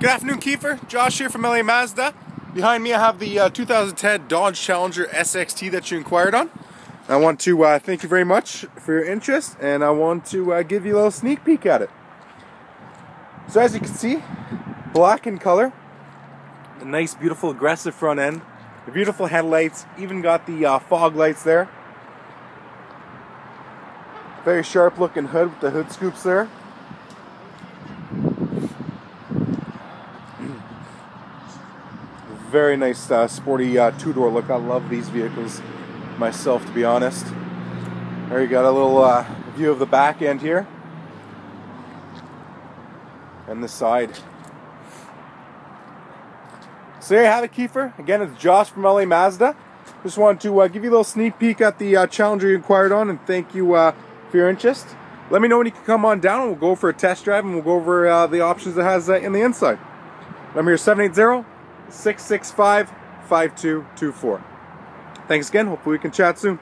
Good afternoon, Keifer. Josh here from LA Mazda. Behind me, I have the uh, 2010 Dodge Challenger SXT that you inquired on. I want to uh, thank you very much for your interest, and I want to uh, give you a little sneak peek at it. So as you can see, black in color, a nice, beautiful, aggressive front end, the beautiful headlights, even got the uh, fog lights there. Very sharp looking hood with the hood scoops there. Very nice uh, sporty uh, two-door look. I love these vehicles myself, to be honest. There you got a little uh, view of the back end here. And the side. So there you have it, Keifer. Again, it's Josh from LA Mazda. Just wanted to uh, give you a little sneak peek at the uh, Challenger you inquired on and thank you uh, for your interest. Let me know when you can come on down and we'll go for a test drive and we'll go over uh, the options it has uh, in the inside. Number here 780 665 5224. Thanks again. Hopefully we can chat soon.